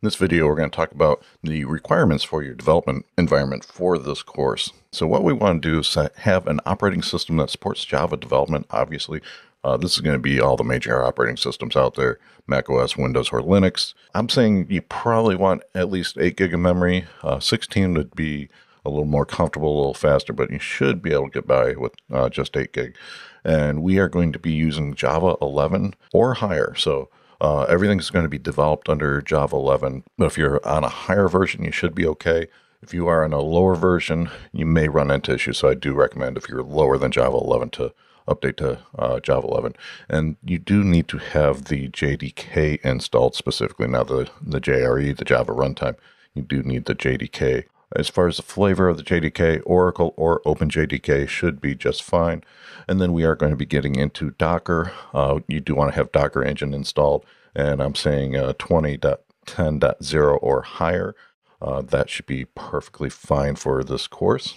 In this video, we're going to talk about the requirements for your development environment for this course. So what we want to do is have an operating system that supports Java development. Obviously, uh, this is going to be all the major operating systems out there, Mac OS, Windows, or Linux. I'm saying you probably want at least 8 gig of memory. Uh, 16 would be a little more comfortable, a little faster, but you should be able to get by with uh, just 8 gig. And we are going to be using Java 11 or higher. So uh, everything's going to be developed under Java 11. But if you're on a higher version, you should be okay. If you are on a lower version, you may run into issues. So I do recommend if you're lower than Java 11 to update to uh, Java 11. And you do need to have the JDK installed specifically. Now, the, the JRE, the Java runtime, you do need the JDK. As far as the flavor of the JDK, Oracle or OpenJDK should be just fine. And then we are going to be getting into Docker. Uh, you do want to have Docker engine installed, and I'm saying uh, 20.10.0 or higher. Uh, that should be perfectly fine for this course.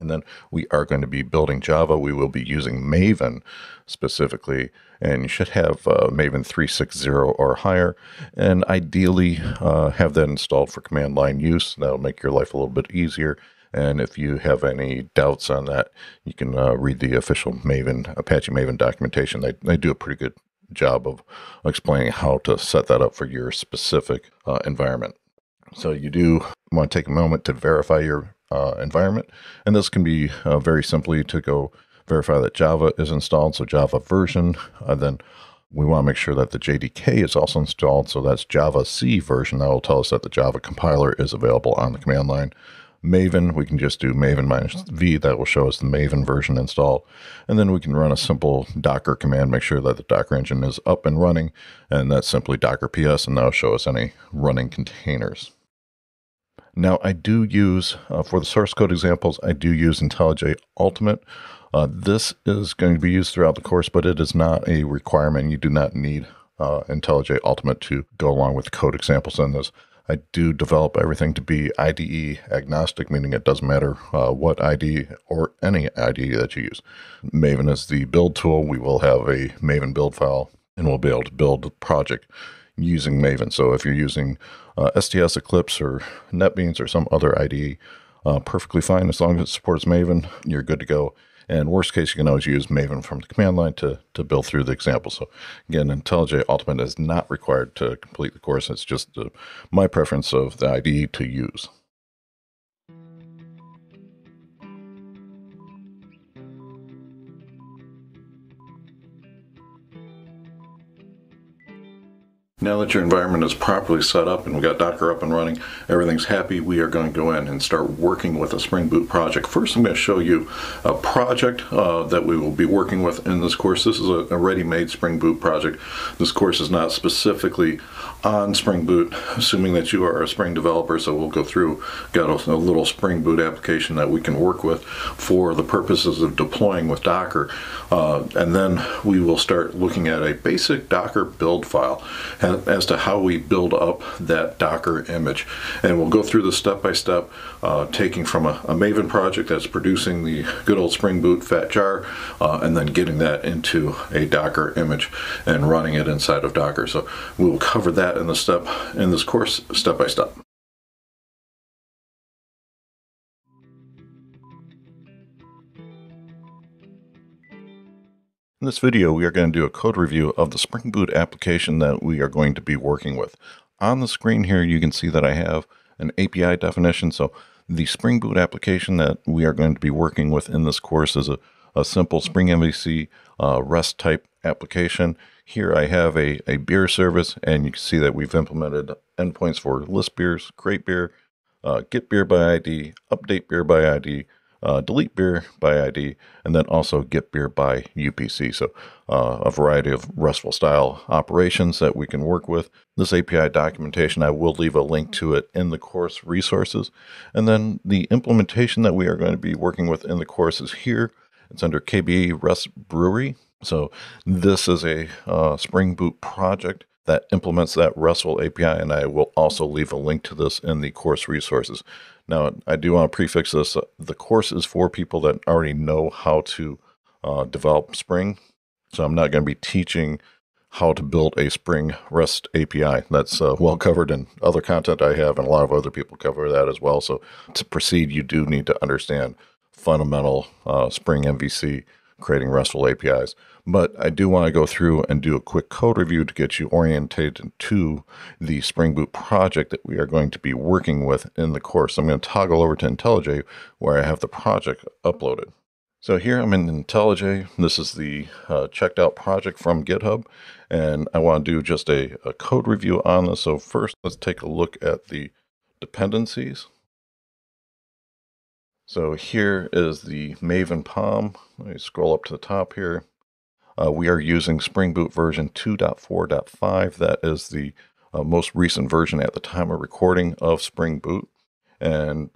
And then we are going to be building Java. We will be using Maven specifically, and you should have uh, Maven 3.6.0 or higher. And ideally, uh, have that installed for command line use. That'll make your life a little bit easier. And if you have any doubts on that, you can uh, read the official Maven, Apache Maven documentation. They, they do a pretty good job of explaining how to set that up for your specific uh, environment. So you do want to take a moment to verify your uh, environment. And this can be uh, very simply to go verify that Java is installed, so Java version. Uh, then we want to make sure that the JDK is also installed, so that's javac version. That will tell us that the Java compiler is available on the command line. Maven, we can just do Maven minus V. That will show us the Maven version installed. And then we can run a simple Docker command, make sure that the Docker engine is up and running. And that's simply Docker PS, and that'll show us any running containers. Now, I do use, uh, for the source code examples, I do use IntelliJ Ultimate. Uh, this is going to be used throughout the course, but it is not a requirement. You do not need uh, IntelliJ Ultimate to go along with code examples in this. I do develop everything to be IDE agnostic, meaning it doesn't matter uh, what IDE or any IDE that you use. Maven is the build tool. We will have a Maven build file and we'll be able to build the project using Maven. So if you're using uh, STS Eclipse or NetBeans or some other IDE, uh, perfectly fine as long as it supports Maven, you're good to go. And worst case, you can always use Maven from the command line to, to build through the example. So again, IntelliJ Ultimate is not required to complete the course. It's just uh, my preference of the IDE to use. Now that your environment is properly set up and we got Docker up and running, everything's happy, we are going to go in and start working with a Spring Boot project. First, I'm going to show you a project uh, that we will be working with in this course. This is a, a ready-made Spring Boot project. This course is not specifically on Spring Boot, assuming that you are a Spring developer, so we'll go through, got a, a little Spring Boot application that we can work with for the purposes of deploying with Docker. Uh, and then we will start looking at a basic Docker build file as to how we build up that Docker image. And we'll go through the step by step, uh, taking from a, a, Maven project that's producing the good old Spring Boot fat jar, uh, and then getting that into a Docker image and running it inside of Docker. So we will cover that in the step in this course step by step. In this video, we are going to do a code review of the Spring Boot application that we are going to be working with. On the screen here, you can see that I have an API definition. So the Spring Boot application that we are going to be working with in this course is a, a simple Spring MVC uh, REST type application. Here I have a, a beer service, and you can see that we've implemented endpoints for list beers, create beer, uh, get beer by ID, update beer by ID, uh, delete beer by ID, and then also get beer by UPC. So uh, a variety of RESTful style operations that we can work with. This API documentation, I will leave a link to it in the course resources. And then the implementation that we are going to be working with in the course is here. It's under KBE REST Brewery. So this is a uh, Spring Boot project that implements that RESTful API, and I will also leave a link to this in the course resources. Now, I do want to prefix this. The course is for people that already know how to uh, develop Spring. So I'm not going to be teaching how to build a Spring REST API. That's uh, well covered in other content I have, and a lot of other people cover that as well. So to proceed, you do need to understand fundamental uh, Spring MVC creating RESTful APIs. But I do want to go through and do a quick code review to get you oriented to the Spring Boot project that we are going to be working with in the course. I'm going to toggle over to IntelliJ where I have the project uploaded. So here I'm in IntelliJ. This is the uh, checked out project from GitHub, and I want to do just a, a code review on this. So first, let's take a look at the dependencies. So here is the Maven POM. Let me scroll up to the top here. Uh, we are using Spring Boot version 2.4.5. That is the uh, most recent version at the time of recording of Spring Boot. And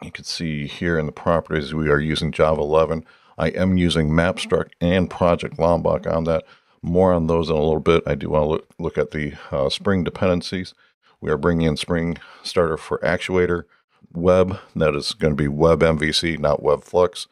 you can see here in the properties, we are using Java 11. I am using MapStruct and Project Lombok on that. More on those in a little bit. I do want to look, look at the uh, Spring dependencies. We are bringing in Spring Starter for Actuator, Web, that is going to be Web MVC, not Web Flux.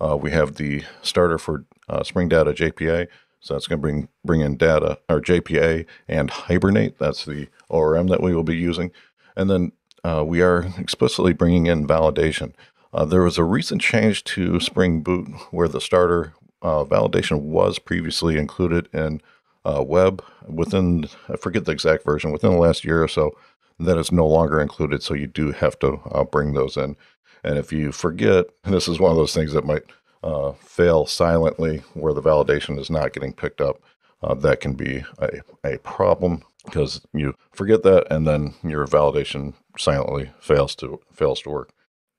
Uh, we have the starter for uh, Spring Data JPA, so that's going to bring bring in data or JPA and Hibernate. That's the ORM that we will be using, and then uh, we are explicitly bringing in validation. Uh, there was a recent change to Spring Boot where the starter uh, validation was previously included in uh, web within, I forget the exact version, within the last year or so, that is no longer included. So you do have to uh, bring those in. And if you forget, this is one of those things that might uh, fail silently where the validation is not getting picked up. that can be a, a problem because you forget that and then your validation silently fails to fails to work.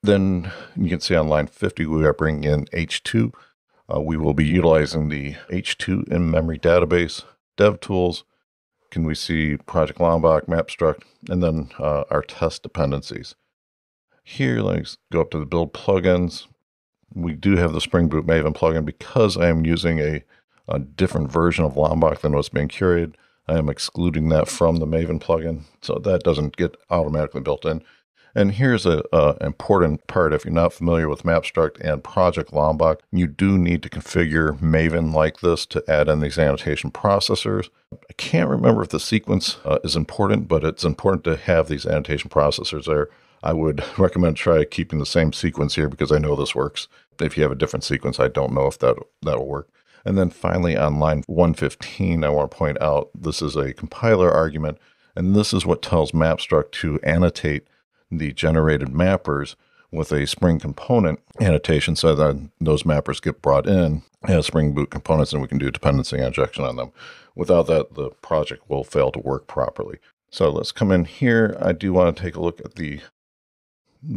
Then you can see on line 50 we are bringing in H2. Uh, we will be utilizing the H2 in-memory database dev tools. Can we see Project Lombok, MapStruct, and then uh, our test dependencies. Here, let's go up to the build plugins. We do have the Spring Boot Maven plugin because I am using a, a different version of Lombok than what's being curated. I am excluding that from the Maven plugin, so that doesn't get automatically built in. And here's an important part. If you're not familiar with MapStruct and Project Lombok, you do need to configure Maven like this to add in these annotation processors. I can't remember if the sequence uh, is important, but it's important to have these annotation processors there. I would recommend try keeping the same sequence here because I know this works. If you have a different sequence, I don't know if that that'll work. And then finally on line 115, I want to point out this is a compiler argument, and this is what tells MapStruct to annotate the generated mappers with a Spring component annotation so that those mappers get brought in as Spring Boot components and we can do dependency injection on them. Without that, the project will fail to work properly. So let's come in here. I do want to take a look at the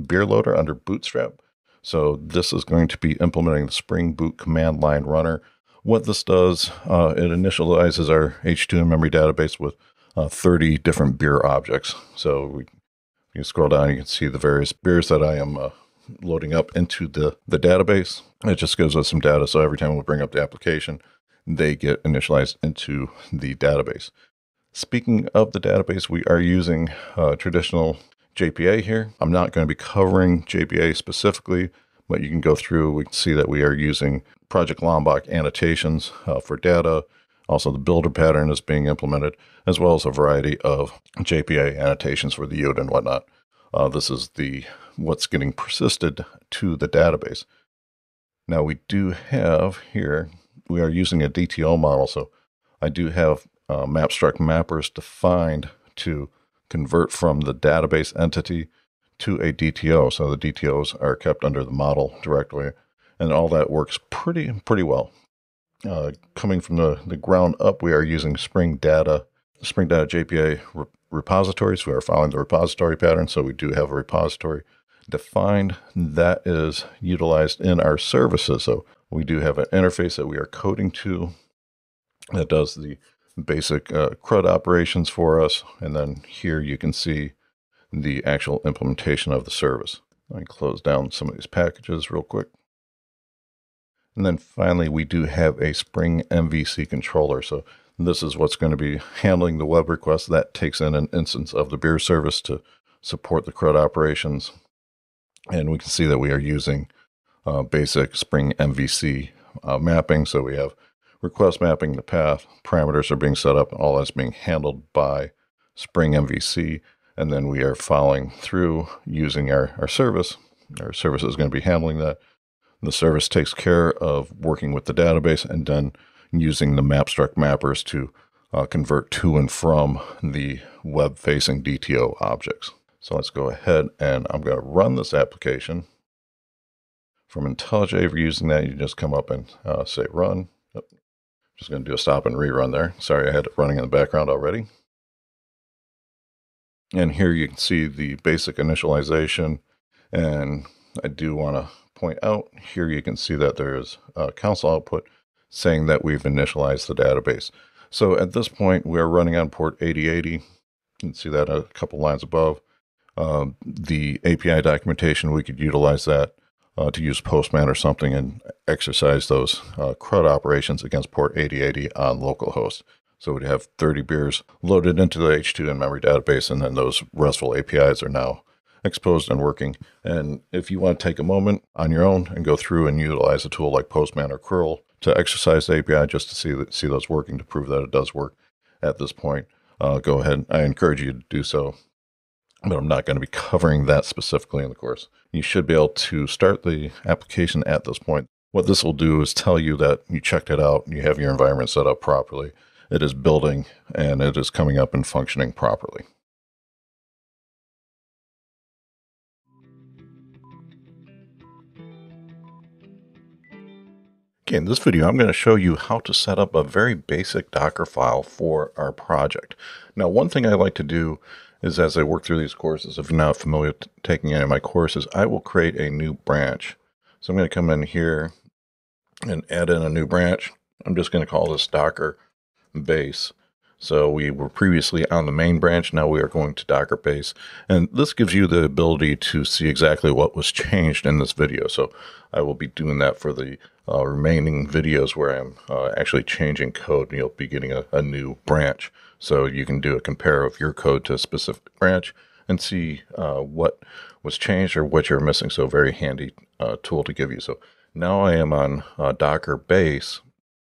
beer loader under Bootstrap. So this is going to be implementing the Spring Boot command line runner what this does, uh, it initializes our H2 memory database with uh, 30 different beer objects. So we, you scroll down, you can see the various beers that I am uh, loading up into the, the database. It just gives us some data. So every time we bring up the application, they get initialized into the database. Speaking of the database, we are using uh, traditional JPA here. I'm not going to be covering JPA specifically, but you can go through, we can see that we are using Project Lombok annotations uh, for data. Also, the builder pattern is being implemented, as well as a variety of JPA annotations for the UID and whatnot. Uh, this is the what's getting persisted to the database. Now we do have here, we are using a DTO model, so I do have uh, MapStruct mappers defined to convert from the database entity to a DTO. So the DTOs are kept under the model directly and all that works pretty pretty well. Uh, coming from the, the ground up, we are using Spring Data, Spring Data JPA re- repositories. We are following the repository pattern, so we do have a repository defined that is utilized in our services. So we do have an interface that we are coding to that does the basic uh, CRUD operations for us. And then here you can see the actual implementation of the service. Me close down some of these packages real quick. And then finally, we do have a Spring MVC controller. So this is what's going to be handling the web request. That takes in an instance of the beer service to support the CRUD operations. And we can see that we are using uh, basic Spring MVC uh, mapping. So we have request mapping the path, parameters are being set up, all that's being handled by Spring MVC. And then we are following through using our, our service. Our service is going to be handling that. The service takes care of working with the database and then using the MapStruct mappers to uh, convert to and from the web facing DTO objects. So let's go ahead and I'm going to run this application. From IntelliJ, if you're using that, you just come up and uh, say run. Just going to do a stop and rerun there. Sorry, I had it running in the background already. And here you can see the basic initialization. And I do want to point out here you can see that there's a console output saying that we've initialized the database. So at this point, we're running on port 8080. You can see that a couple lines above. Um, the API documentation, we could utilize that uh, to use Postman or something and exercise those uh, CRUD operations against port 8080 on localhost. So we'd have 30 beers loaded into the H2 in-memory database, and then those RESTful APIs are now exposed and working. And if you want to take a moment on your own and go through and utilize a tool like Postman or curl to exercise the API just to see that, see those working to prove that it does work at this point, uh, go ahead. I encourage you to do so, but I'm not going to be covering that specifically in the course. You should be able to start the application at this point. What this will do is tell you that you checked it out, you have your environment set up properly, it is building, and it is coming up and functioning properly. Okay, in this video, I'm going to show you how to set up a very basic Docker file for our project. Now, one thing I like to do is as I work through these courses, if you're not familiar with taking any of my courses, I will create a new branch. So I'm going to come in here and add in a new branch. I'm just going to call this Docker base. So we were previously on the main branch. Now we are going to Docker base. And this gives you the ability to see exactly what was changed in this video. So I will be doing that for the uh, remaining videos where I'm uh, actually changing code and you'll be getting a, a, new branch. So you can do a compare of your code to a specific branch and see uh, what was changed or what you're missing. So very handy uh, tool to give you. So now I am on uh, Docker base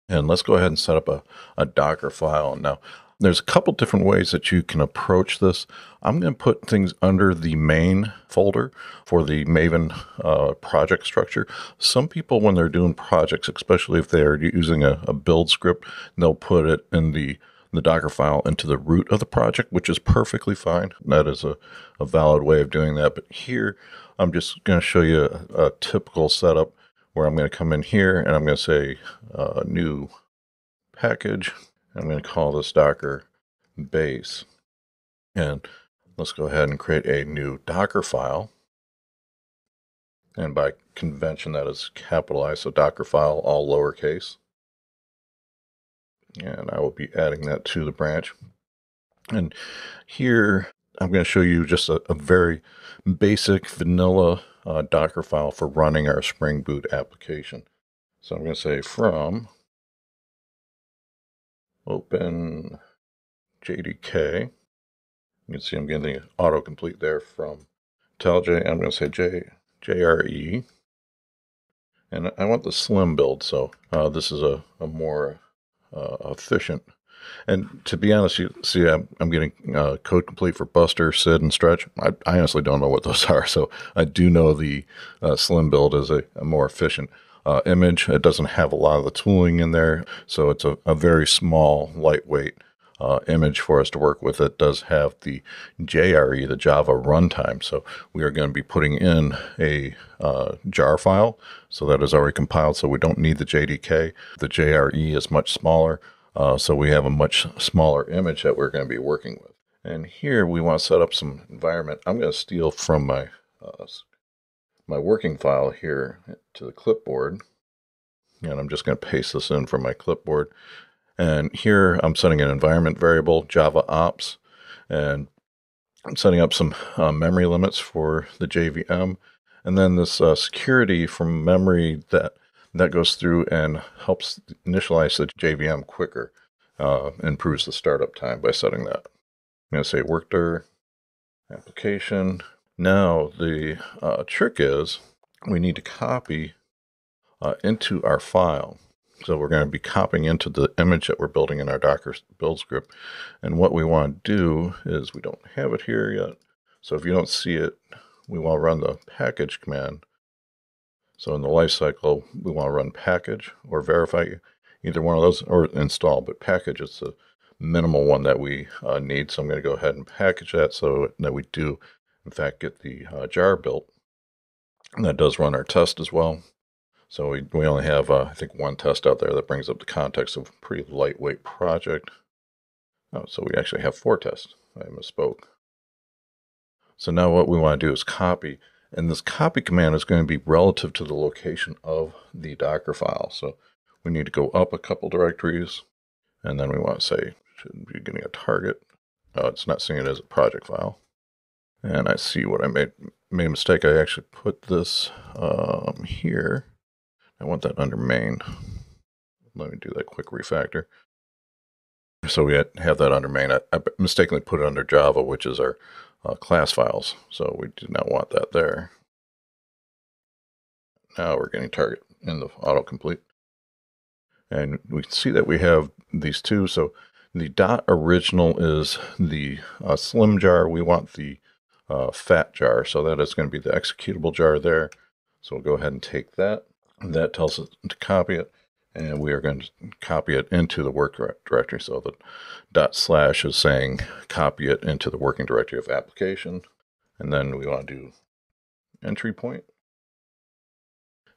and let's go ahead and set up a, a Docker file. Now, there's a couple different ways that you can approach this. I'm going to put things under the main folder for the Maven uh, project structure. Some people, when they're doing projects, especially if they're using a, a build script, they'll put it in the the Docker file into the root of the project, which is perfectly fine. That is a, a valid way of doing that. But here, I'm just going to show you a, a typical setup where I'm going to come in here and I'm going to say uh, new package. I'm going to call this Docker base. And let's go ahead and create a new Docker file. And by convention, that is capitalized, so Docker file, all lowercase. And I will be adding that to the branch. And here, I'm going to show you just a, a very basic vanilla uh, Docker file for running our Spring Boot application. So I'm going to say from open JDK. You can see I'm getting the autocomplete there from IntelliJ. I'm going to say J, JRE. And I want the slim build, so uh, this is a, a more uh, efficient and to be honest, you see, I'm, I'm getting uh, code complete for Buster, Sid, and Stretch. I, I, honestly don't know what those are, so I do know the uh, Slim build is a, a more efficient uh, image. It doesn't have a lot of the tooling in there, so it's a, a very small, lightweight uh, image for us to work with. It does have the JRE, the Java runtime. So we are going to be putting in a uh, jar file. So that is already compiled. So we don't need the JDK. The JRE is much smaller. Uh, so we have a much smaller image that we're going to be working with. And here we want to set up some environment. I'm going to steal from my uh, my working file here to the clipboard. And I'm just going to paste this in from my clipboard. And here I'm setting an environment variable, JAVA_OPTS. And I'm setting up some uh, memory limits for the JVM. And then this uh, security from memory that that goes through and helps initialize the JVM quicker, uh, improves the startup time by setting that. I'm going to say workdir application. Now the uh, trick is we need to copy uh, into our file. So we're going to be copying into the image that we're building in our Docker build script. And what we want to do is we don't have it here yet. So if you don't see it, we want to run the package command. So in the lifecycle, we want to run package or verify either one of those or install, but package is the minimal one that we uh, need. So I'm going to go ahead and package that so that we do, in fact, get the uh, jar built. And that does run our test as well. So we, we only have, uh, I think, one test out there that brings up the context of a pretty lightweight project. Oh, so we actually have four tests. I misspoke. So now what we want to do is copy. And this copy command is going to be relative to the location of the Docker file. So we need to go up a couple directories. And then we want to say, should be getting a target. Oh, it's not seeing it as a project file. And I see what I made, made a mistake. I actually put this um, here. I want that under main. Let me do that quick refactor. So we have that under main. I, I mistakenly put it under Java, which is our uh, class files. So we do not want that there. Now we're getting target in the autocomplete. And we can see that we have these two. So the dot original is the uh, slim jar. We want the uh, fat jar. So that is going to be the executable jar there. So we'll go ahead and take that. That tells us to copy it, and we are going to copy it into the work directory. So the dot slash is saying copy it into the working directory of application. And then we want to do entry point.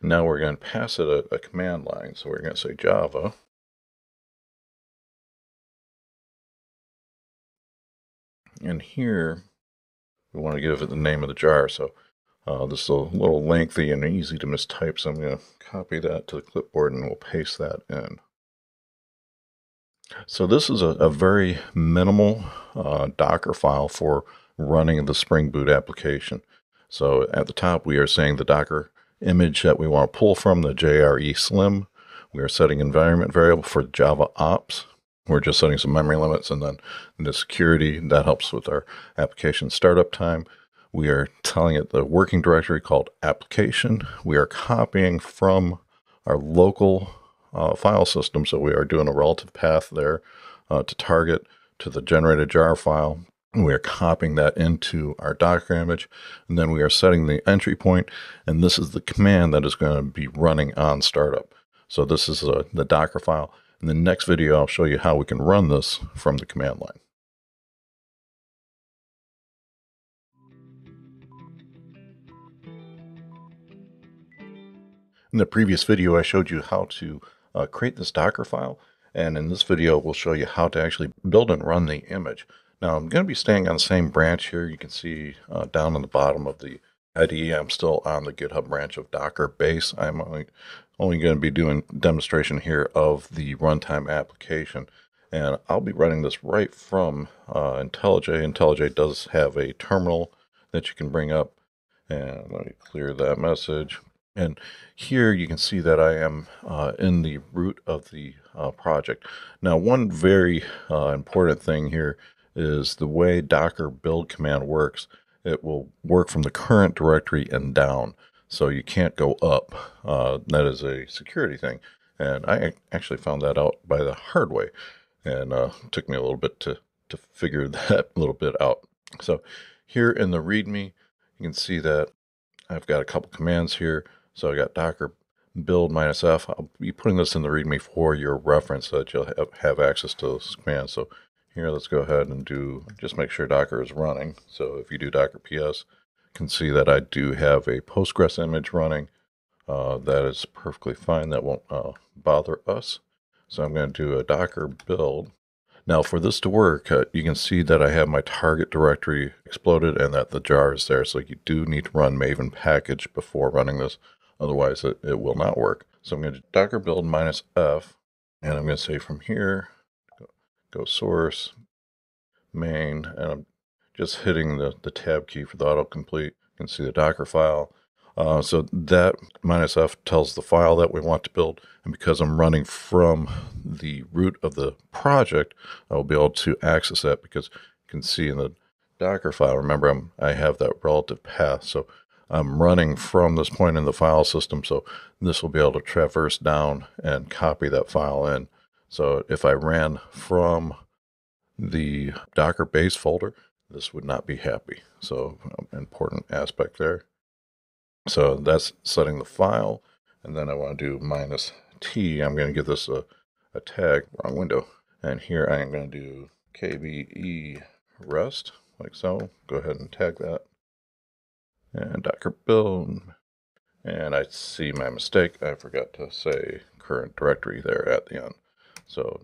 Now we're going to pass it a, a command line. So we're going to say Java. And here we want to give it the name of the jar. So uh, this is a little lengthy and easy to mistype, so I'm going to copy that to the clipboard and we'll paste that in. So this is a, a very minimal uh, Docker file for running the Spring Boot application. So at the top, we are saying the Docker image that we want to pull from, the JRE Slim. We are setting environment variable for Java Ops. We're just setting some memory limits and then the security that helps with our application startup time. We are telling it the working directory called application. We are copying from our local uh, file system. So we are doing a relative path there uh, to target to the generated jar file. We are copying that into our Docker image, and then we are setting the entry point, and this is the command that is going to be running on startup. So this is uh, the Docker file. In the next video, I'll show you how we can run this from the command line. In the previous video, I showed you how to uh, create this Docker file. And in this video, we'll show you how to actually build and run the image. Now, I'm going to be staying on the same branch here. You can see uh, down on the bottom of the IDE, I'm still on the GitHub branch of Docker base. I'm only, going to be doing demonstration here of the runtime application. And I'll be running this right from uh, IntelliJ. IntelliJ does have a terminal that you can bring up. And let me clear that message. And here you can see that I am uh, in the root of the uh, project. Now, one very uh, important thing here is the way Docker build command works. It will work from the current directory and down. So you can't go up. Uh, that is a security thing. And I actually found that out by the hard way. And uh, took me a little bit to, to figure that little bit out. So here in the README, you can see that I've got a couple commands here. So I got docker build minus f. I'll be putting this in the README for your reference so that you'll have, access to those commands. So here, let's go ahead and do, just make sure Docker is running. So if you do Docker PS, can see that I do have a Postgres image running. Uh, that is perfectly fine. That won't uh, bother us. So I'm going to do a Docker build. Now for this to work, uh, you can see that I have my target directory exploded and that the jar is there. So you do need to run Maven package before running this. Otherwise, it, it will not work. So I'm going to docker build minus f, and I'm going to say from here, go, source, main, and I'm just hitting the, the tab key for the autocomplete. You can see the Docker file. Uh, so that minus F tells the file that we want to build. And because I'm running from the root of the project, I will be able to access that because you can see in the Docker file, remember I'm, I have that relative path. So I'm running from this point in the file system, so this will be able to traverse down and copy that file in. So if I ran from the Docker base folder, this would not be happy. So um, important aspect there. So that's setting the file. And then I want to do minus T. I'm going to give this a, a tag, wrong window. And here I am going to do KBE rest, like so. Go ahead and tag that. And Docker build. And I see my mistake. I forgot to say current directory there at the end. So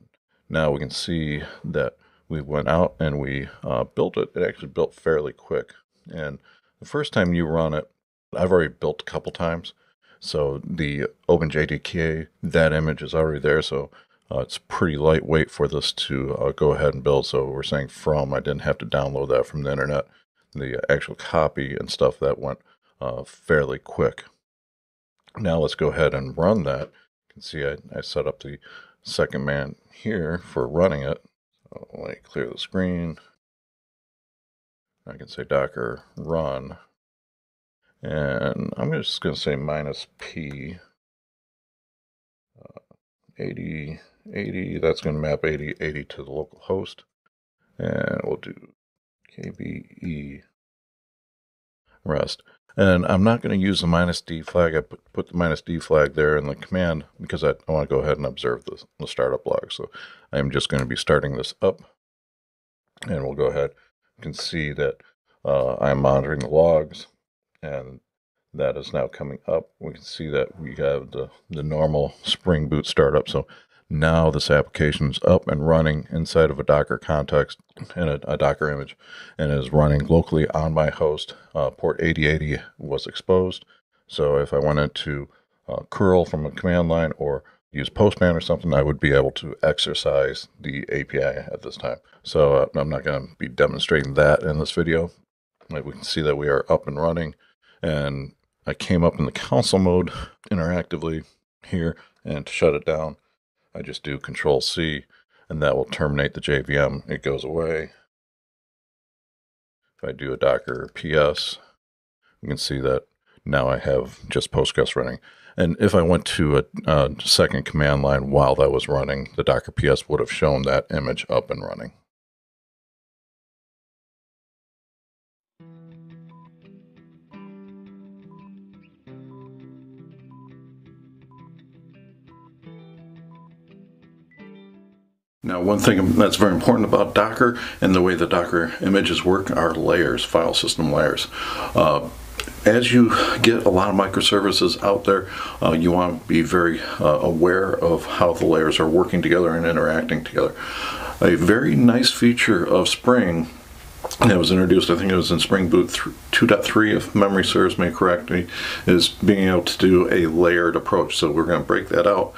now we can see that we went out and we uh, built it. It actually built fairly quick. And the first time you run it, I've already built a couple times. So the OpenJDK, that image is already there. So uh, it's pretty lightweight for this to uh, go ahead and build. So we're saying from, I didn't have to download that from the internet. The actual copy and stuff that went uh, fairly quick. Now let's go ahead and run that. You can see I, I set up the second man here for running it. Let me clear the screen. I can say docker run. And I'm just going to say minus p. Uh, 80, 80, that's going to map 80, 80 to the local host. And we'll do KBE rest. And I'm not going to use the minus D flag. I put, put the minus D flag there in the command because I, I want to go ahead and observe the, the startup log. So I'm just going to be starting this up. And we'll go ahead. You can see that uh, I'm monitoring the logs and that is now coming up. We can see that we have the, the normal Spring Boot startup. So now this application is up and running inside of a Docker context and a, a Docker image and is running locally on my host. Uh, port 8080 was exposed. So if I wanted to uh, curl from a command line or use Postman or something, I would be able to exercise the API at this time. So uh, I'm not going to be demonstrating that in this video. Like we can see that we are up and running and I came up in the console mode interactively here and to shut it down I just do Control C and that will terminate the JVM. It goes away. If I do a Docker PS, you can see that now I have just Postgres running. And if I went to a, a second command line while that was running, the Docker PS would have shown that image up and running. Now, one thing that's very important about Docker and the way the Docker images work are layers, file system layers. Uh, as you get a lot of microservices out there, uh, you want to be very uh, aware of how the layers are working together and interacting together. A very nice feature of Spring that was introduced, I think it was in Spring Boot 2.3, if memory serves me correctly, is being able to do a layered approach. So we're going to break that out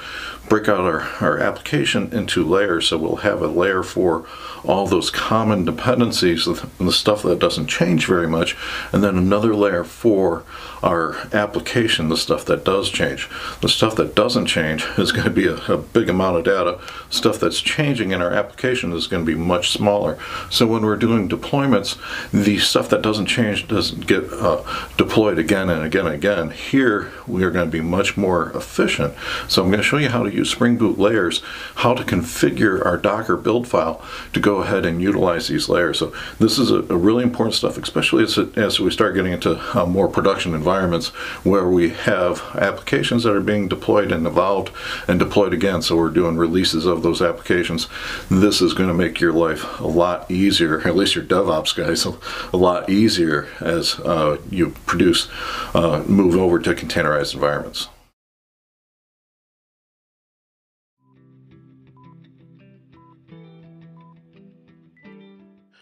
break out our, our application into layers. So we'll have a layer for all those common dependencies and the stuff that doesn't change very much and then another layer for our application the stuff that does change. The stuff that doesn't change is going to be a, a big amount of data. Stuff that's changing in our application is going to be much smaller. So when we're doing deployments the stuff that doesn't change doesn't get uh, deployed again and again and again here we are going to be much more efficient so I'm going to show you how to use Spring Boot layers, how to configure our Docker build file to go ahead and utilize these layers. So this is a, a really important stuff, especially as, as we start getting into uh, more production environments where we have applications that are being deployed and evolved and deployed again. So we're doing releases of those applications. This is going to make your life a lot easier, at least your DevOps guys, a, a lot easier as uh, you produce, uh, move over to containerized environments.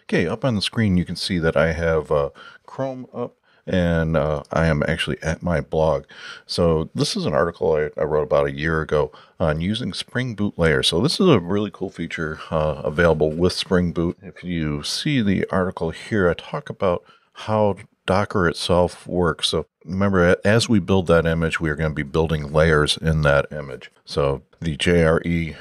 Okay, up on the screen you can see that I have uh, Chrome up and uh, I am actually at my blog. So this is an article I, I, wrote about a year ago on using Spring Boot Layer. So this is a really cool feature uh, available with Spring Boot. If you see the article here, I talk about how Docker itself works. So remember, as we build that image, we are going to be building layers in that image. So the JRE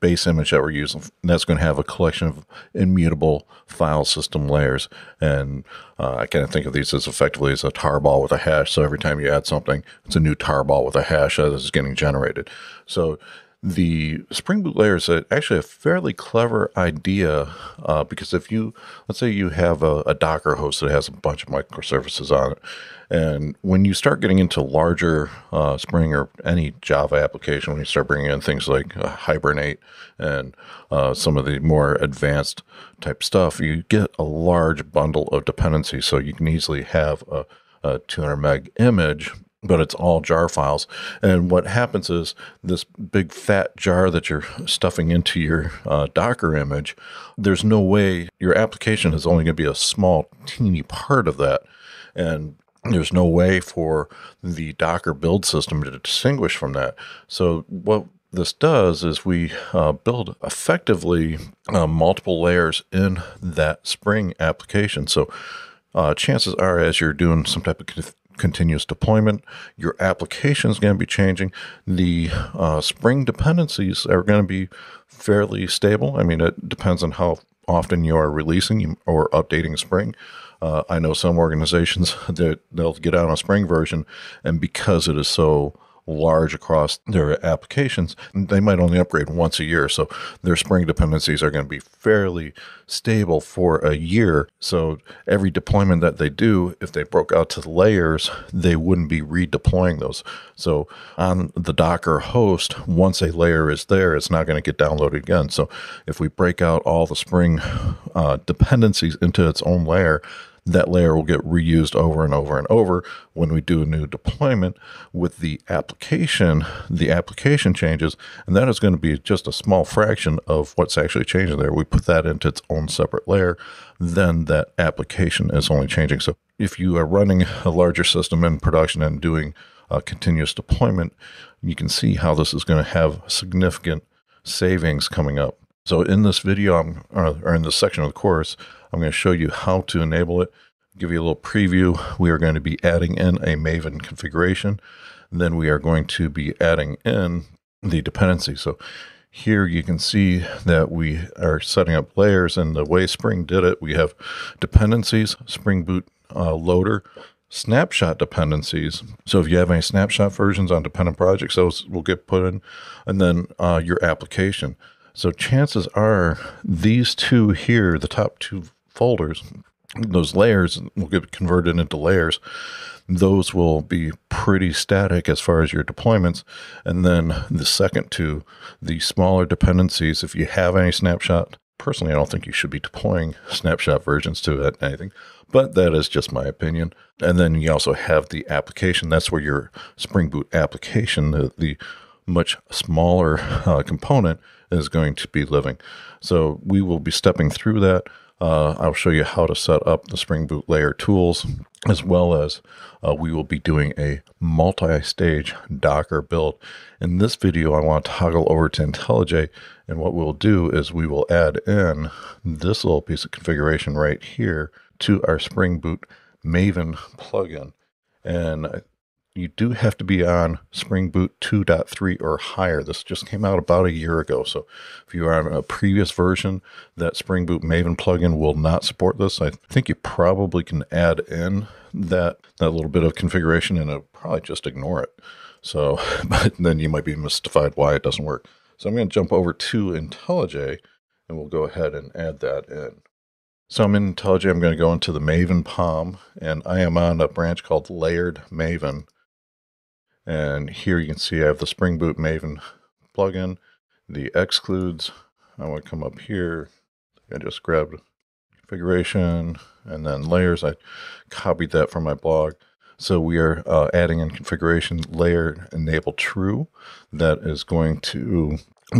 base image that we're using. And that's going to have a collection of immutable file system layers. And uh, I kind of think of these as effectively as a tarball with a hash. So every time you add something, it's a new tarball with a hash that is getting generated. So the Spring Boot layer is actually a fairly clever idea uh, because if you, let's say you have a, a, Docker host that has a bunch of microservices on it, and when you start getting into larger uh, Spring or any Java application, when you start bringing in things like uh, Hibernate and uh, some of the more advanced type stuff, you get a large bundle of dependencies. So you can easily have a, a 200 meg image but it's all jar files. And what happens is this big fat jar that you're stuffing into your uh, Docker image, there's no way your application is only going to be a small, teeny part of that. And there's no way for the Docker build system to distinguish from that. So, what this does is we uh, build effectively uh, multiple layers in that Spring application. So, uh, chances are, as you're doing some type of continuous deployment. Your application is going to be changing. The uh, Spring dependencies are going to be fairly stable. I mean, it depends on how often you are releasing or updating Spring. Uh, I know some organizations that they'll get out on a Spring version, and because it is so large across their applications, they might only upgrade once a year. So their Spring dependencies are going to be fairly stable for a year. So every deployment that they do, if they broke out to the layers, they wouldn't be redeploying those. So on the Docker host, once a layer is there, it's not going to get downloaded again. So if we break out all the Spring uh, dependencies into its own layer, that layer will get reused over and over and over when we do a new deployment with the application the application changes. And that is going to be just a small fraction of what's actually changing there. We put that into its own separate layer then that application is only changing. So if you are running a larger system in production and doing a continuous deployment you can see how this is going to have significant savings coming up so in this video, I'm, or in this section of the course, I'm going to show you how to enable it, give you a little preview. We are going to be adding in a Maven configuration. Then we are going to be adding in the dependency. So here you can see that we are setting up layers and the way Spring did it, we have dependencies, Spring Boot uh, loader, snapshot dependencies. So if you have any snapshot versions on dependent projects, those will get put in, and then uh, your application. So chances are these two here, the top two folders, those layers will get converted into layers. Those will be pretty static as far as your deployments. And then the second two, the smaller dependencies, if you have any snapshot, personally, I don't think you should be deploying snapshot versions to it, anything, but that is just my opinion. And then you also have the application. That's where your Spring Boot application, the, the much smaller uh, component is going to be living. So we will be stepping through that. Uh, I'll show you how to set up the Spring Boot layer tools, as well as uh, we will be doing a multi-stage Docker build. In this video, I want to toggle over to IntelliJ, and what we'll do is we will add in this little piece of configuration right here to our Spring Boot Maven plugin. And you do have to be on Spring Boot 2.3 or higher. This just came out about a year ago. So if you are on a previous version, that Spring Boot Maven plugin will not support this. I think you probably can add in that, that little bit of configuration and it'll probably just ignore it. So, but then you might be mystified why it doesn't work. So I'm going to jump over to IntelliJ and we'll go ahead and add that in. So I'm in IntelliJ. I'm going to go into the Maven POM and I am on a branch called Layered Maven. And here you can see I have the Spring Boot Maven plugin, the excludes. I want to come up here. I just grabbed configuration and then layers. I copied that from my blog. So we are uh, adding in configuration layer enable true. That is going to,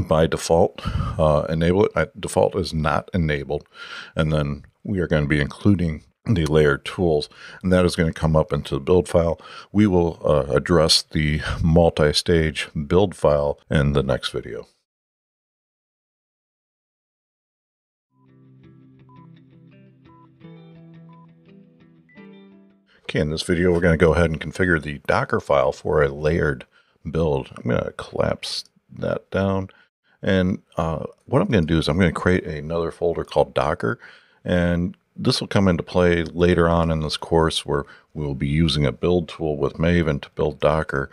by default, uh, enable it. I, default is not enabled. And then we are going to be including the layered tools, and that is going to come up into the build file. We will uh, address the multi-stage build file in the next video. Okay, in this video, we're going to go ahead and configure the Docker file for a layered build. I'm going to collapse that down And uh, what I'm going to do is I'm going to create another folder called Docker. And this will come into play later on in this course where we'll be using a build tool with Maven to build Docker.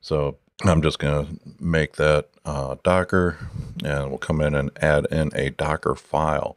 So I'm just going to make that uh, Docker and we'll come in and add in a Docker file.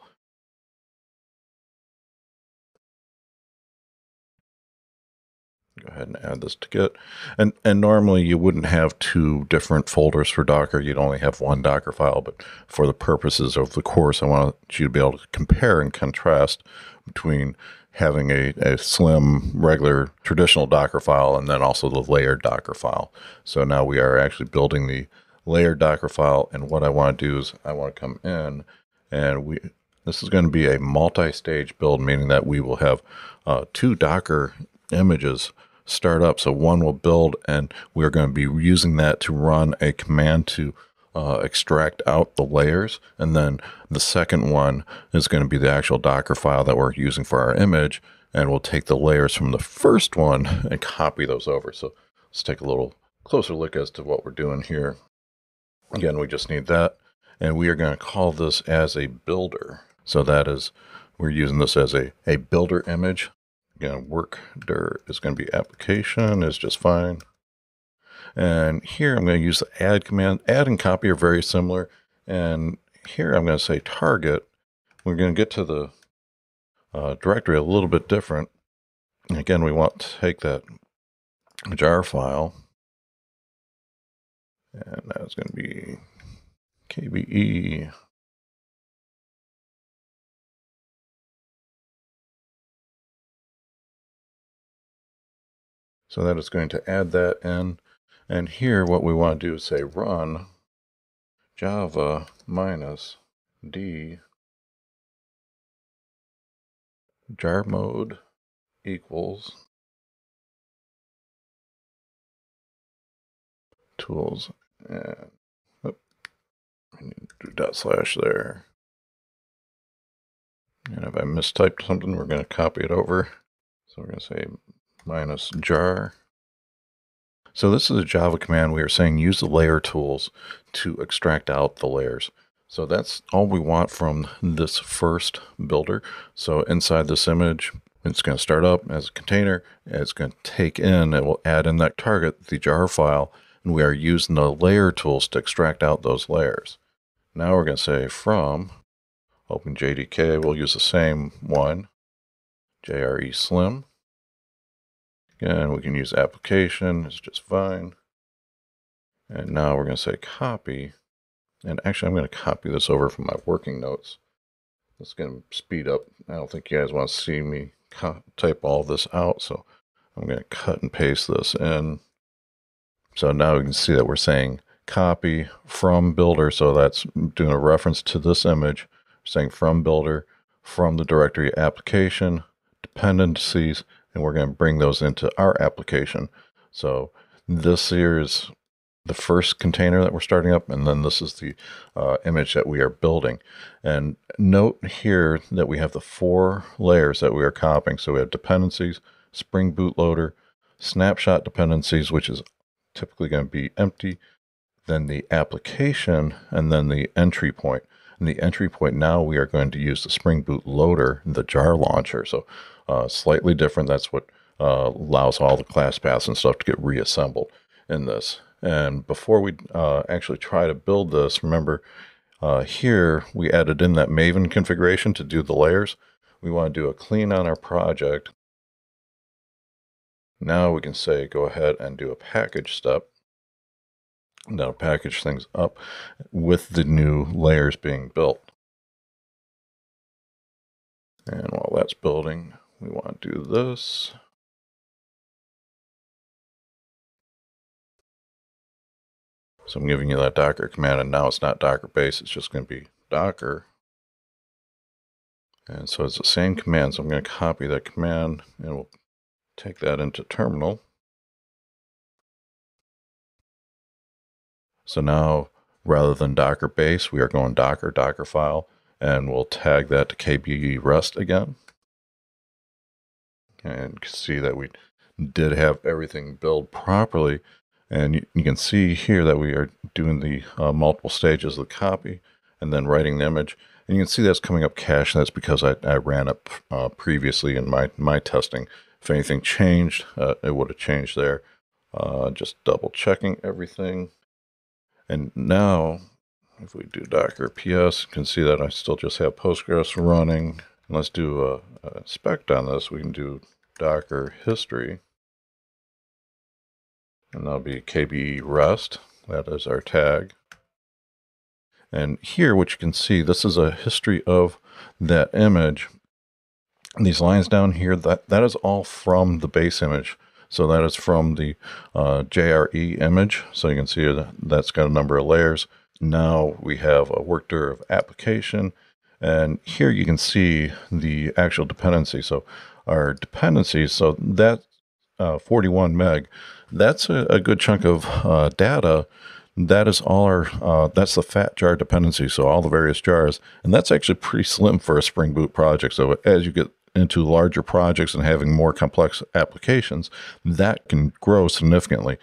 Go ahead and add this to Git. And, and normally you wouldn't have two different folders for Docker. You'd only have one Docker file. But for the purposes of the course, I want you to be able to compare and contrast between having a, a slim, regular, traditional Docker file and then also the layered Docker file. So now we are actually building the layered Docker file. And what I want to do is I want to come in and we this is going to be a multi-stage build, meaning that we will have uh, two Docker images start up. So one will build, and we're going to be using that to run a command to uh, extract out the layers. And then the second one is going to be the actual Docker file that we're using for our image. And we'll take the layers from the first one and copy those over. So let's take a little closer look as to what we're doing here. Again, we just need that. And we are going to call this as a builder. So that is, we're using this as a, a builder image. Again, work dir is going to be application is just fine. And here I'm going to use the add command. Add and copy are very similar. And here I'm going to say target. We're going to get to the uh, directory a little bit different. Again, we want to take that jar file. And that's going to be KBE So that is going to add that in. And here what we want to do is say run java minus d jar mode equals tools and oh, I need to do dot slash there. And if I mistyped something, we're going to copy it over. So we're going to say minus jar. So this is a Java command. We are saying use the layer tools to extract out the layers. So that's all we want from this first builder. So inside this image, it's going to start up as a container. It's going to take in, it will add in that target, the jar file, and we are using the layer tools to extract out those layers. Now we're going to say from OpenJDK, we'll use the same one, JRE Slim. Again, we can use application, it's just fine. And now we're going to say copy. And actually, I'm going to copy this over from my working notes. It's going to speed up. I don't think you guys want to see me type all this out. So I'm going to cut and paste this in. So now we can see that we're saying copy from builder. So that's doing a reference to this image, saying from builder, from the directory application, dependencies, and we're going to bring those into our application. So this here is the first container that we're starting up, and then this is the uh, image that we are building. And note here that we have the four layers that we are copying. So we have dependencies, Spring Boot loader, snapshot dependencies, which is typically going to be empty, then the application, and then the entry point. And the entry point now we are going to use the Spring Boot loader, the jar launcher. So uh, slightly different. That's what uh, allows all the class paths and stuff to get reassembled in this. And before we uh, actually try to build this, remember uh, here we added in that Maven configuration to do the layers. We want to do a clean on our project. Now we can say go ahead and do a package step. That'll package things up with the new layers being built. And while that's building, we want to do this. So I'm giving you that Docker command, and now it's not Docker base, it's just going to be Docker. And so it's the same command, so I'm going to copy that command, and we'll take that into terminal. So now, rather than Docker base, we are going Docker, Docker file, and we'll tag that to KBE rest again and see that we did have everything built properly. And you, you can see here that we are doing the uh, multiple stages of the copy and then writing the image. And you can see that's coming up cache. That's because I, I ran it uh, previously in my, my testing. If anything changed, uh, it would have changed there. Uh, just double checking everything. And now, if we do Docker PS, you can see that I still just have Postgres running. Let's do a, a inspect on this. We can do Docker history. And that'll be KBE REST. That is our tag. And here, what you can see, this is a history of that image. These lines down here, that, that is all from the base image. So that is from the uh, JRE image. So you can see that that's got a number of layers. Now we have a worker of application. And here you can see the actual dependency. So our dependencies, so that uh, 41 meg, that's a, a good chunk of uh, data that is all our uh, that's the fat jar dependency so all the various jars and that's actually pretty slim for a spring boot project so as you get into larger projects and having more complex applications that can grow significantly.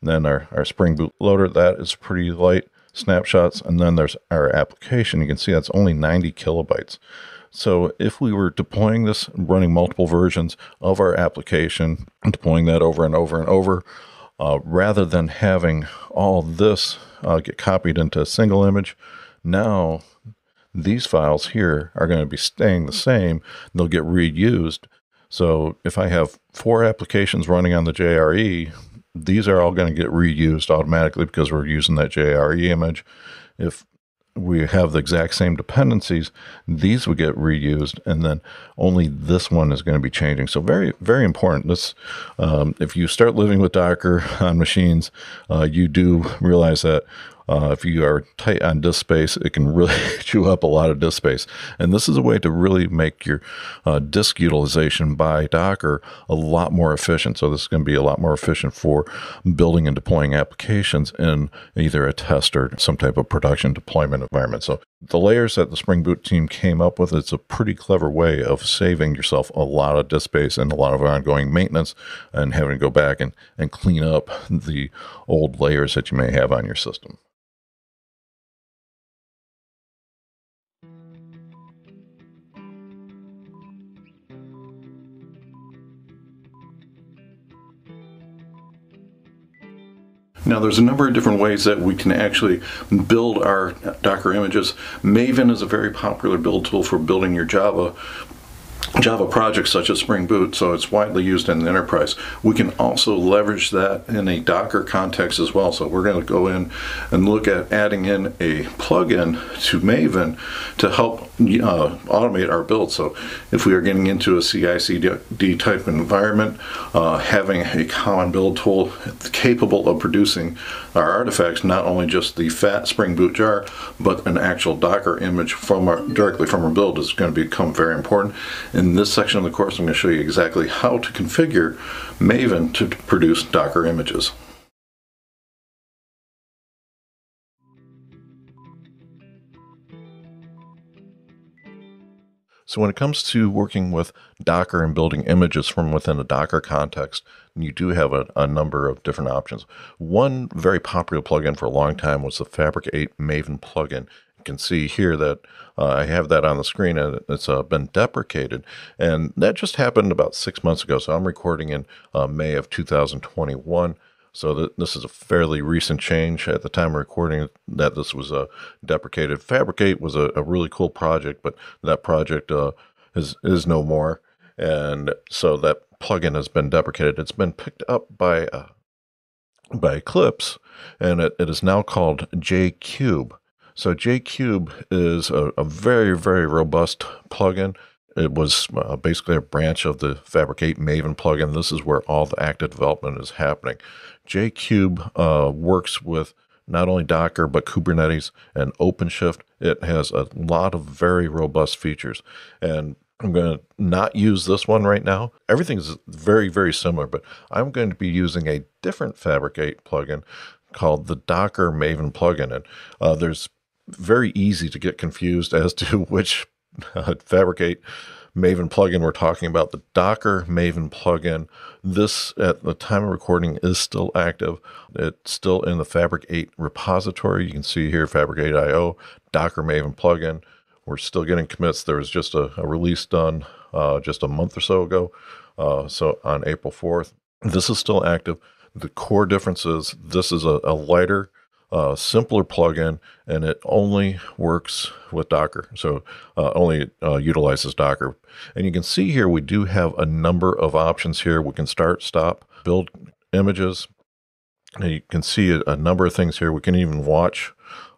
Then our, our spring boot loader that is pretty light snapshots. And then there's our application. You can see that's only 90 kilobytes. So if we were deploying this running multiple versions of our application deploying that over and over and over uh, rather than having all this uh, get copied into a single image, now these files here are going to be staying the same. They'll get reused. So if I have four applications running on the JRE, these are all going to get reused automatically because we're using that JRE image. If we have the exact same dependencies, these would get reused, and then only this one is going to be changing. So very, very important. This, um, if you start living with Docker on machines, uh, you do realize that uh, if you are tight on disk space, it can really chew up a lot of disk space. And this is a way to really make your uh, disk utilization by Docker a lot more efficient. So this is going to be a lot more efficient for building and deploying applications in either a test or some type of production deployment environment. So the layers that the Spring Boot team came up with, it's a pretty clever way of saving yourself a lot of disk space and a lot of ongoing maintenance and having to go back and, and clean up the old layers that you may have on your system. Now, there's a number of different ways that we can actually build our Docker images. Maven is a very popular build tool for building your Java Java projects such as Spring Boot, so it's widely used in the enterprise. We can also leverage that in a Docker context as well. So we're going to go in and look at adding in a plugin to Maven to help uh, automate our build. So if we are getting into a CI/CD type environment, uh, having a common build tool capable of producing our artifacts, not only just the fat Spring Boot jar, but an actual Docker image from our, directly from our build is going to become very important. In this section of the course, I'm going to show you exactly how to configure Maven to produce Docker images. So when it comes to working with Docker and building images from within a Docker context, you do have a, a, number of different options. One very popular plugin for a long time was the Fabric 8 Maven plugin. Can see here that uh, I have that on the screen and it's uh, been deprecated. And that just happened about six months ago. So I'm recording in uh, May of 2021. So th- this is a fairly recent change at the time of recording that this was uh, deprecated. Fabric8 was a, a, really cool project, but that project uh, is, is no more. And so that plugin has been deprecated. It's been picked up by uh, by Eclipse, and it, it is now called JKube. So JKube is a, a very, very robust plugin. It was uh, basically a branch of the Fabric8 Maven plugin. This is where all the active development is happening. JKube uh, works with not only Docker, but Kubernetes and OpenShift. It has a lot of very robust features. And I'm going to not use this one right now. Everything is very, very similar, but I'm going to be using a different Fabric8 plugin called the Docker Maven plugin. And uh, there's very easy to get confused as to which uh, Fabric 8 Maven plugin we're talking about, the Docker Maven plugin. This, at the time of recording, is still active. It's still in the Fabric 8 repository. You can see here Fabric 8.io, Docker Maven plugin. We're still getting commits. There was just a, a release done uh, just a month or so ago, uh, so on April 4th. This is still active. The core difference is this is a, a lighter, uh, simpler plugin, and it only works with Docker. So uh, only uh, utilizes Docker. And you can see here we do have a number of options here. We can start, stop, build images. And you can see a, a number of things here. We can even watch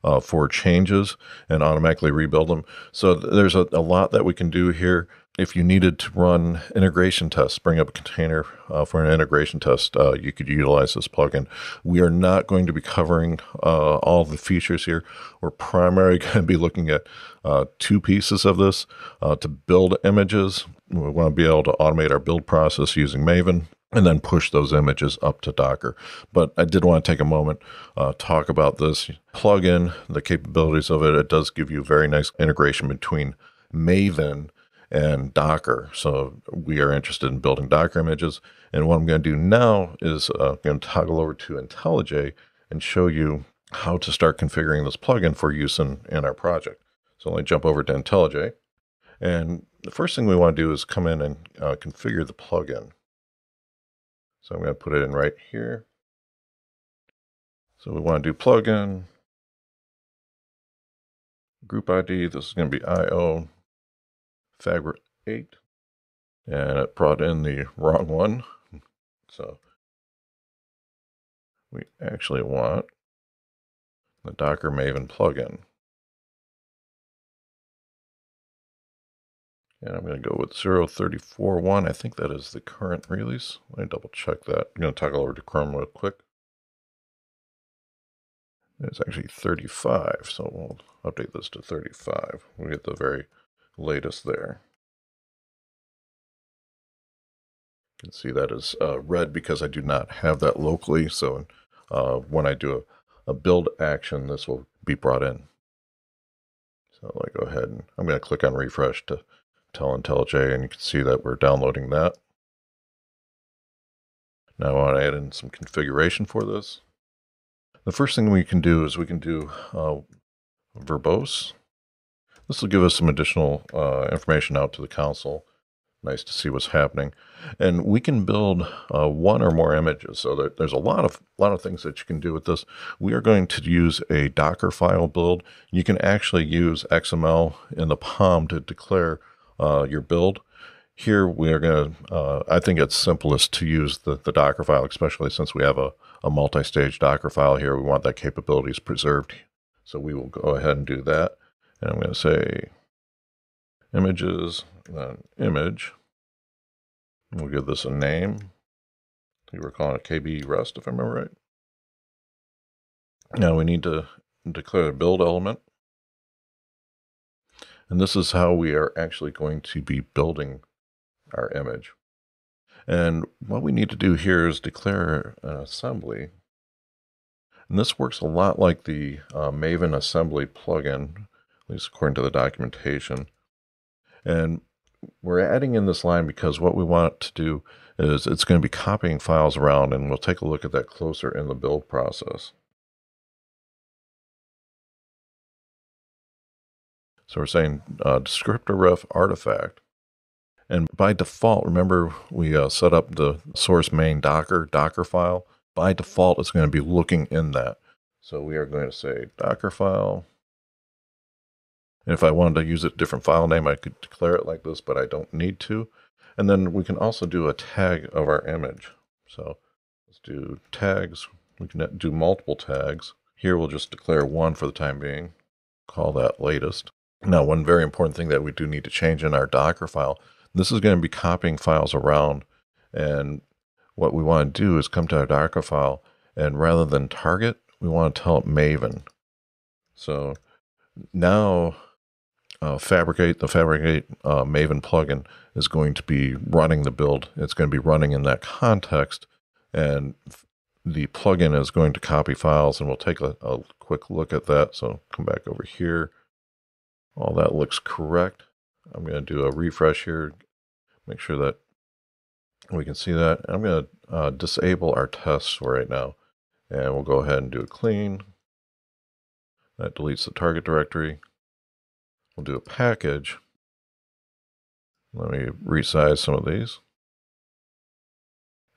uh, for changes and automatically rebuild them. So there's a, a, lot that we can do here. If you needed to run integration tests, bring up a container uh, for an integration test, uh, you could utilize this plugin. We are not going to be covering uh, all the features here. We're primarily going to be looking at uh, two pieces of this uh, to build images. We want to be able to automate our build process using Maven and then push those images up to Docker. But I did want to take a moment, uh, talk about this plugin, the capabilities of it. It does give you very nice integration between Maven and Docker. So we are interested in building Docker images. And what I'm going to do now is uh, I'm going to toggle over to IntelliJ and show you how to start configuring this plugin for use in, in our project. So let me jump over to IntelliJ. And the first thing we want to do is come in and uh, configure the plugin. So I'm going to put it in right here. So we want to do plugin, group ID. This is going to be IO Fabric 8. And it brought in the wrong one. So we actually want the Docker Maven plugin. And I'm going to go with 0341. I think that is the current release. Let me double check that. I'm going to toggle over to Chrome real quick. It's actually 35, so we'll update this to 35. We get the very latest there. You can see that is uh, red because I do not have that locally. So uh, when I do a, a build action, this will be brought in. So I go ahead and I'm going to click on refresh to tell IntelliJ, and you can see that we're downloading that. Now I want to add in some configuration for this. The first thing we can do is we can do uh, verbose. This will give us some additional uh, information out to the console. Nice to see what's happening, and we can build uh, one or more images. So there, there's a lot of lot of things that you can do with this. We are going to use a Docker file build. You can actually use XML in the POM to declare uh, your build. Here we are going to, uh, I think it's simplest to use the, the Docker file, especially since we have a, a multi-stage Docker file here. We want that capabilities preserved. So we will go ahead and do that. And I'm going to say images, then image. We'll give this a name. We were calling it KB REST, if I remember right. Now we need to declare a build element. And this is how we are actually going to be building our image. And what we need to do here is declare an assembly. And this works a lot like the uh, Maven assembly plugin, at least according to the documentation. And we're adding in this line because what we want to do is it's going to be copying files around, and we'll take a look at that closer in the build process. So we're saying uh, descriptor ref artifact. And by default, remember we uh, set up the source main Docker, Docker file. By default, it's going to be looking in that. So we are going to say Docker file. And if I wanted to use a different file name, I could declare it like this, but I don't need to. And then we can also do a tag of our image. So let's do tags. We can do multiple tags. Here we'll just declare one for the time being. Call that latest. Now, one very important thing that we do need to change in our Docker file, this is going to be copying files around. And what we want to do is come to our Docker file, and rather than target, we want to tell it Maven. So now uh, Fabric 8, the Fabric8 uh, Maven plugin is going to be running the build. It's going to be running in that context, and the plugin is going to copy files, and we'll take a, a quick look at that. So come back over here. All that looks correct. I'm going to do a refresh here, make sure that we can see that. I'm going to uh, disable our tests right now, and we'll go ahead and do a clean. That deletes the target directory. We'll do a package. Let me resize some of these.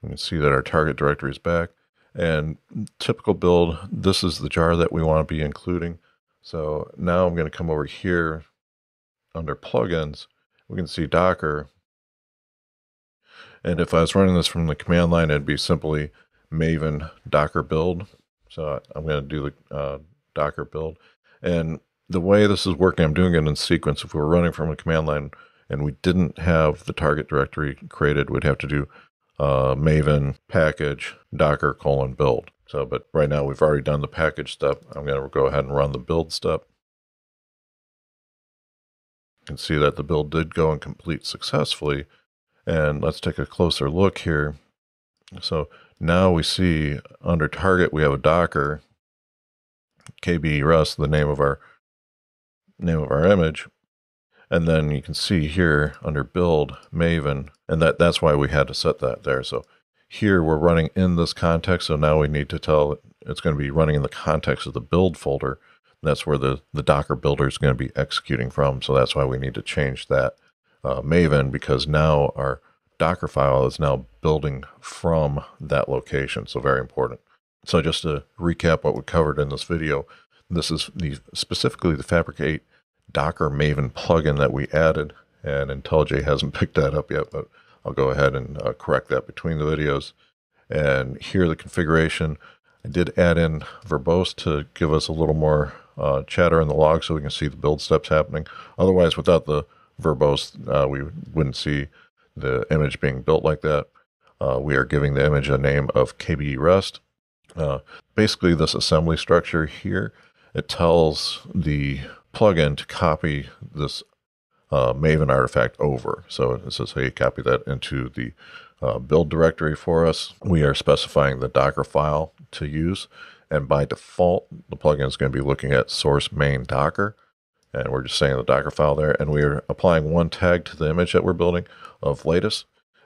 You can see that our target directory is back. And typical build, this is the jar that we want to be including. So now I'm going to come over here under plugins. We can see Docker. And if I was running this from the command line, it'd be simply maven docker build. So I'm going to do the uh, docker build. And the way this is working, I'm doing it in sequence. If we were running from a command line and we didn't have the target directory created, we'd have to do uh, maven package docker colon build. So, but right now we've already done the package step. I'm going to go ahead and run the build step. You can see that the build did go and complete successfully. And let's take a closer look here. So now we see under target, we have a Docker, KB REST, the name of our name of our image. And then you can see here under build Maven, and that, that's why we had to set that there. So here we're running in this context. So now we need to tell it's going to be running in the context of the build folder. That's where the, the Docker builder is going to be executing from. So that's why we need to change that uh, Maven because now our Docker file is now building from that location. So very important. So just to recap what we covered in this video, this is the specifically the Fabric8 Docker Maven plugin that we added, and IntelliJ hasn't picked that up yet, but I'll go ahead and uh, correct that between the videos. And here the configuration. I did add in verbose to give us a little more uh, chatter in the log so we can see the build steps happening. Otherwise, without the verbose, uh, we wouldn't see the image being built like that. Uh, we are giving the image a name of KBE REST. Uh, basically, this assembly structure here, it tells the plugin to copy this uh, Maven artifact over. So it says, hey, copy that into the uh, build directory for us. We are specifying the Docker file to use. And by default, the plugin is going to be looking at source main Docker. And we're just saying the Docker file there. And we are applying one tag to the image that we're building of latest.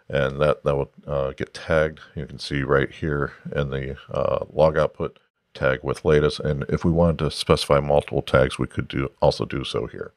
And that, that will uh, get tagged. You can see right here in the uh, log output tag with latest. And if we wanted to specify multiple tags, we could do also do so here.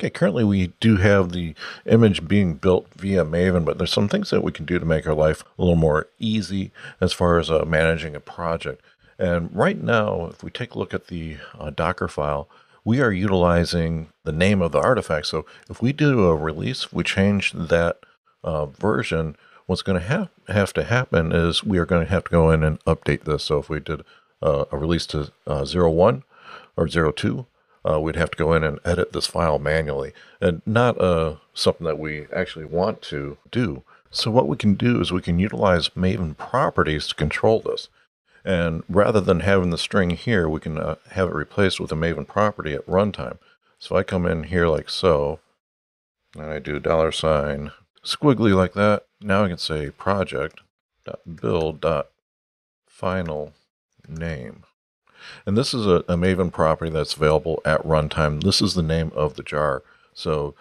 Okay, currently we do have the image being built via Maven, but there's some things that we can do to make our life a little more easy as far as uh, managing a project. And right now, if we take a look at the uh, Docker file, we are utilizing the name of the artifact. So if we do a release, we change that uh, version, what's going to have, have to happen is we are going to have to go in and update this. So if we did uh, a release to uh, 01 or 02, uh, we'd have to go in and edit this file manually and not uh, something that we actually want to do. So what we can do is we can utilize Maven properties to control this. And rather than having the string here, we can uh, have it replaced with a Maven property at runtime. So I come in here like so, and I do dollar sign squiggly like that. Now I can say project build final name. And this is a, a Maven property that's available at runtime. This is the name of the jar. So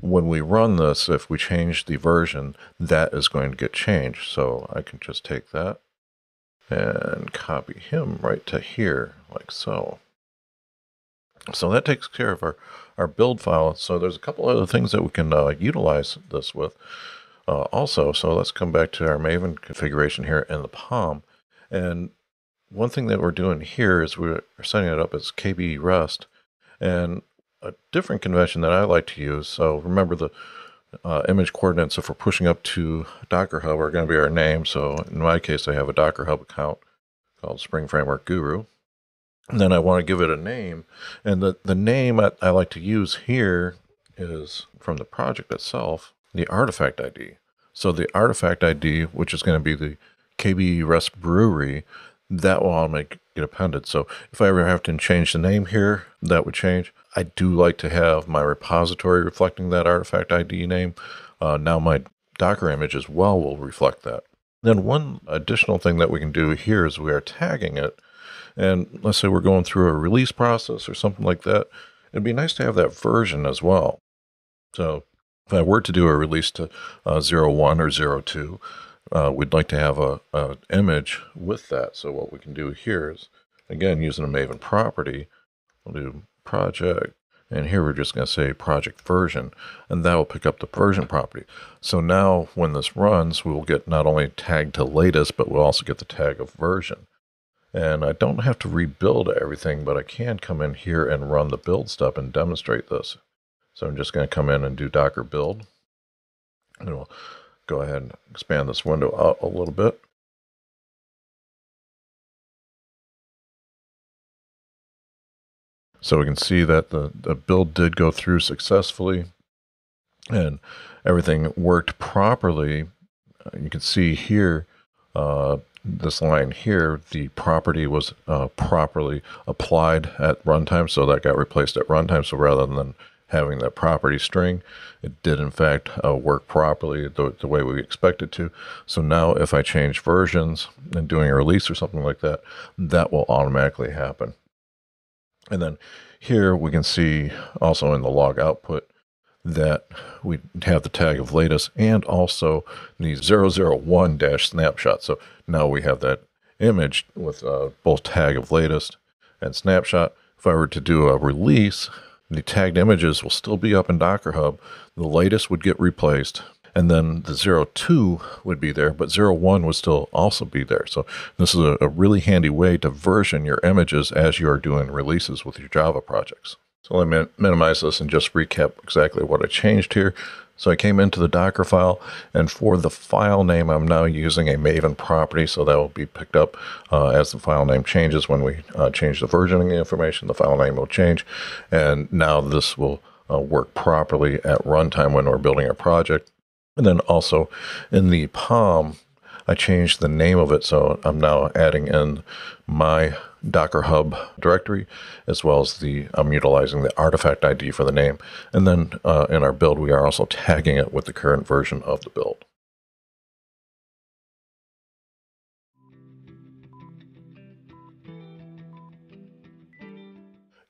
when we run this, if we change the version, that is going to get changed. So I can just take that and copy him right to here, like so. So that takes care of our, our build file. So there's a couple other things that we can uh, utilize this with uh, also. So let's come back to our Maven configuration here in the POM. And one thing that we're doing here is we're setting it up as KB REST. And a different convention that I like to use. So remember the uh, image coordinates, if we're pushing up to Docker Hub, are going to be our name. So in my case, I have a Docker Hub account called Spring Framework Guru. And then I want to give it a name. And the, the name I, I like to use here is from the project itself, the artifact ID. So the artifact ID, which is going to be the KB REST Brewery, that will all make get appended. So if I ever have to change the name here, that would change. I do like to have my repository reflecting that artifact ID name. Uh, now my Docker image as well will reflect that. Then one additional thing that we can do here is we are tagging it. And let's say we're going through a release process or something like that. It'd be nice to have that version as well. So if I were to do a release to uh, 01 or 02, uh, we'd like to have a, a image with that. So what we can do here is, again, using a Maven property, we'll do project, and here we're just going to say project version, and that will pick up the version property. So now when this runs, we will get not only tagged to latest, but we'll also get the tag of version. And I don't have to rebuild everything, but I can come in here and run the build step and demonstrate this. So I'm just going to come in and do Docker build. And we'll go ahead and expand this window out a little bit. So we can see that the, the build did go through successfully and everything worked properly. Uh, you can see here, uh, this line here, the property was uh, properly applied at runtime, so that got replaced at runtime. So rather than having that property string, it did in fact uh, work properly the, the way we expect it to. So now if I change versions and doing a release or something like that, that will automatically happen. And then here we can see also in the log output that we have the tag of latest and also the 001 dash snapshot. So now we have that image with uh, both tag of latest and snapshot. If I were to do a release, the tagged images will still be up in Docker Hub. The latest would get replaced and then the 02 would be there, but 01 would still also be there. So this is a, a, really handy way to version your images as you are doing releases with your Java projects. So let me minimize this and just recap exactly what I changed here. So I came into the Docker file, and for the file name, I'm now using a Maven property, so that will be picked up uh, as the file name changes. When we uh, change the versioning information, the file name will change, and now this will uh, work properly at runtime when we're building a project. And then also in the POM, I changed the name of it. So I'm now adding in my Docker Hub directory, as well as the, I'm utilizing the artifact ID for the name. And then uh, in our build, we are also tagging it with the current version of the build.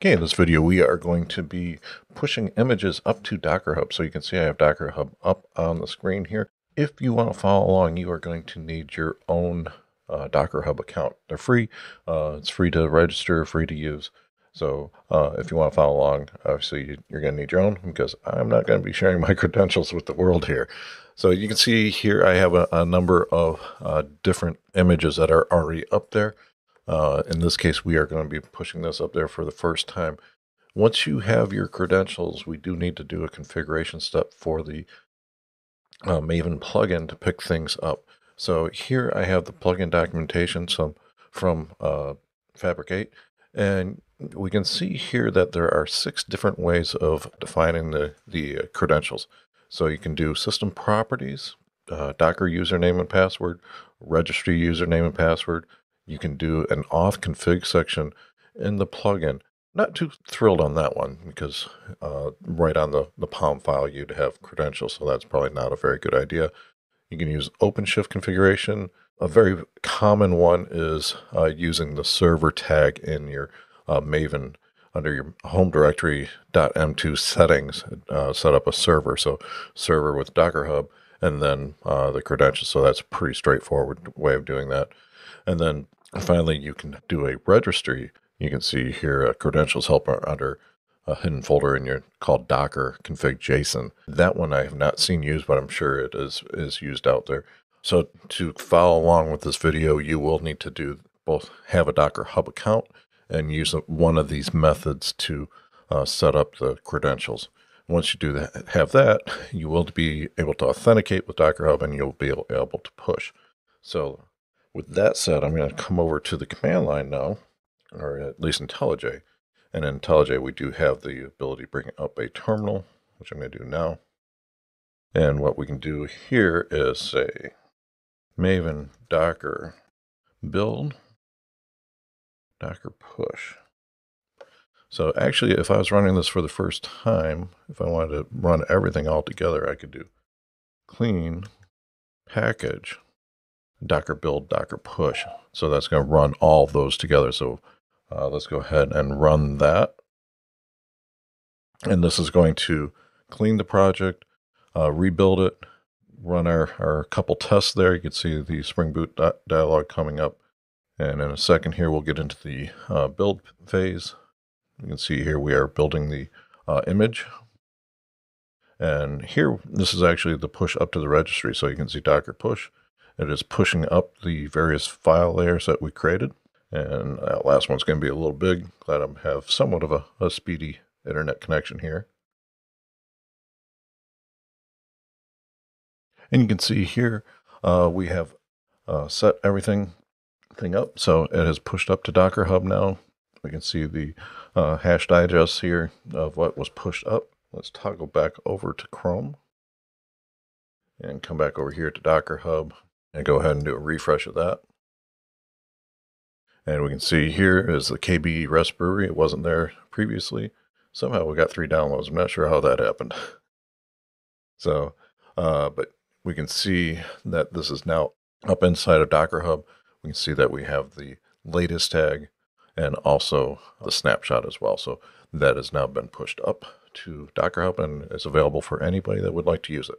Okay, in this video we are going to be pushing images up to Docker Hub. So you can see I have Docker Hub up on the screen here. If you want to follow along, you are going to need your own uh, Docker Hub account. They're free. Uh, it's free to register, free to use. So uh, if you want to follow along, obviously you're going to need your own because I'm not going to be sharing my credentials with the world here. So you can see here I have a, a number of uh, different images that are already up there. Uh, in this case, we are going to be pushing this up there for the first time. Once you have your credentials, we do need to do a configuration step for the uh, Maven plugin to pick things up. So here I have the plugin documentation some from uh, Fabric 8, and we can see here that there are six different ways of defining the, the uh, credentials. So you can do system properties, uh, Docker username and password, registry username and password, you can do an auth config section in the plugin. Not too thrilled on that one because uh, right on the, the POM file you'd have credentials, so that's probably not a very good idea. You can use OpenShift configuration. A very common one is uh, using the server tag in your uh, Maven under your home directory .m2 settings, uh, set up a server. So server with Docker Hub and then uh, the credentials. So that's a pretty straightforward way of doing that. And then finally, you can do a registry. You can see here a credentials helper under a hidden folder in your called Docker config JSON. That one I have not seen used, but I'm sure it is is used out there. So to follow along with this video, you will need to do both have a Docker Hub account and use one of these methods to uh, set up the credentials. Once you do that, have that, you will be able to authenticate with Docker Hub and you'll be able, able to push. So with that said, I'm going to come over to the command line now, or at least IntelliJ. And in IntelliJ, we do have the ability to bring up a terminal, which I'm going to do now. And what we can do here is say maven docker build docker push. So actually, if I was running this for the first time, if I wanted to run everything all together, I could do clean package Docker build, Docker push. So that's going to run all those together. So uh, let's go ahead and run that. And this is going to clean the project, uh, rebuild it, run our, our couple tests there. You can see the Spring Boot di- dialog coming up. And in a second here, we'll get into the uh, build phase. You can see here we are building the uh, image. And here, this is actually the push up to the registry. So you can see Docker push. It is pushing up the various file layers that we created. And that last one's going to be a little big. Glad I have somewhat of a, a speedy internet connection here. And you can see here, uh, we have uh, set everything thing up. So it has pushed up to Docker Hub now. We can see the uh, hash digest here of what was pushed up. Let's toggle back over to Chrome and come back over here to Docker Hub and go ahead and do a refresh of that. And we can see here is the KB Rest Brewery. It wasn't there previously. Somehow we got three downloads. I'm not sure how that happened. so, uh, but we can see that this is now up inside of Docker Hub. We can see that we have the latest tag and also the snapshot as well. So that has now been pushed up to Docker Hub and is available for anybody that would like to use it.